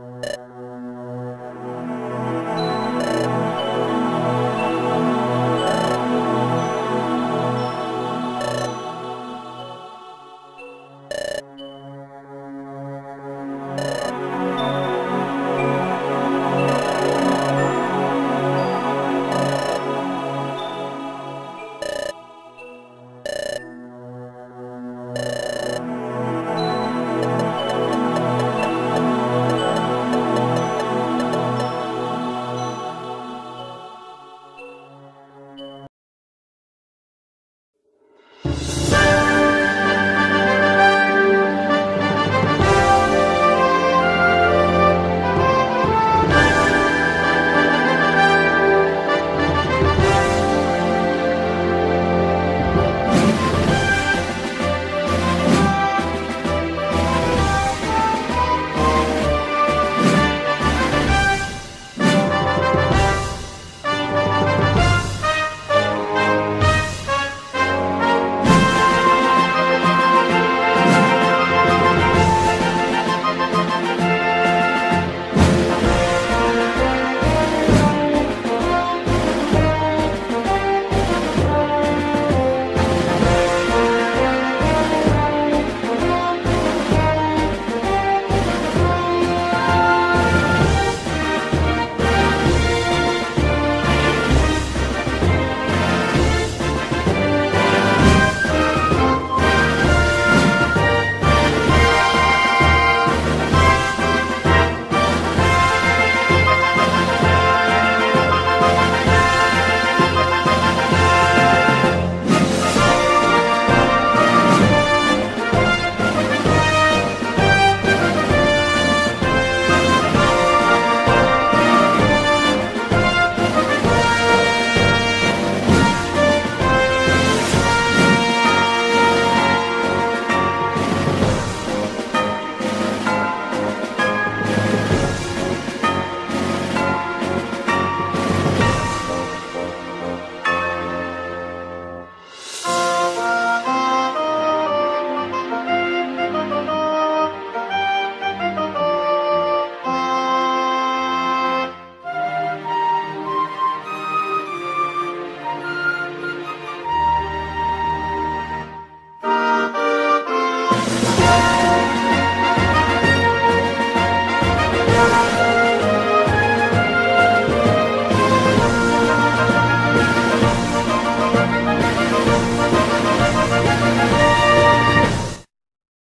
you